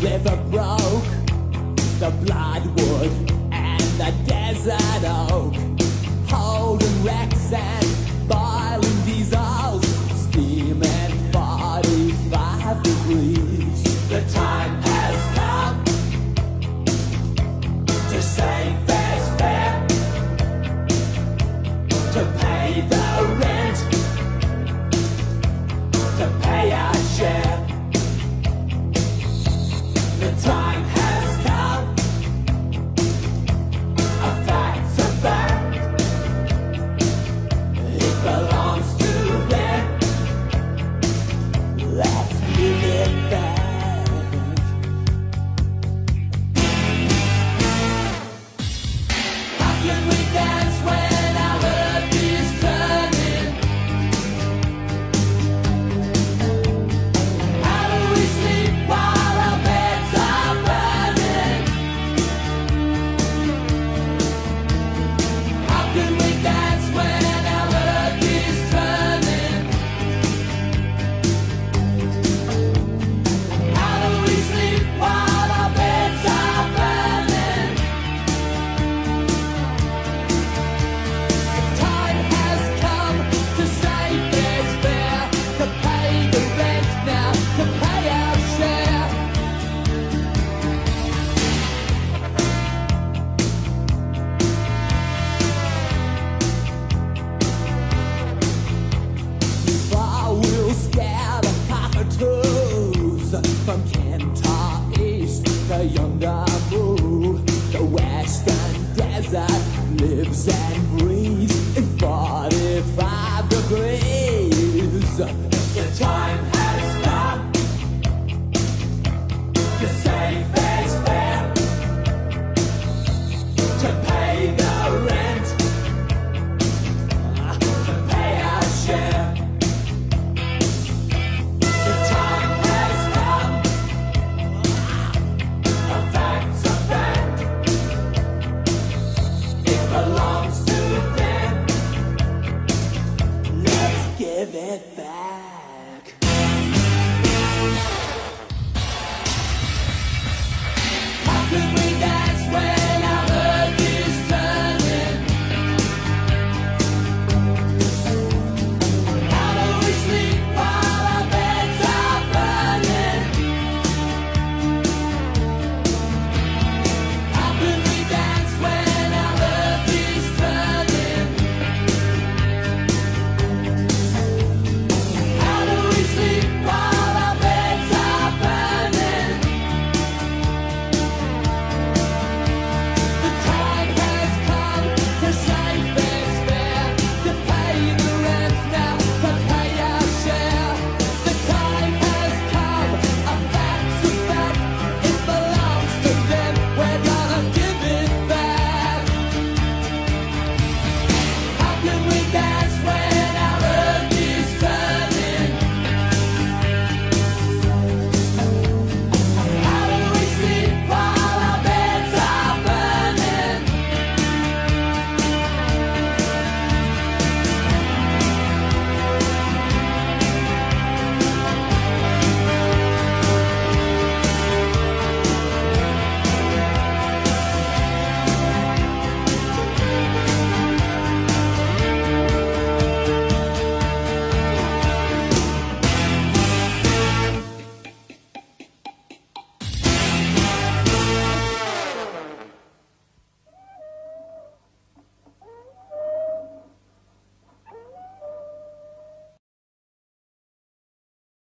river broke, the bloodwood and the desert oak, holding wrecks and bodies.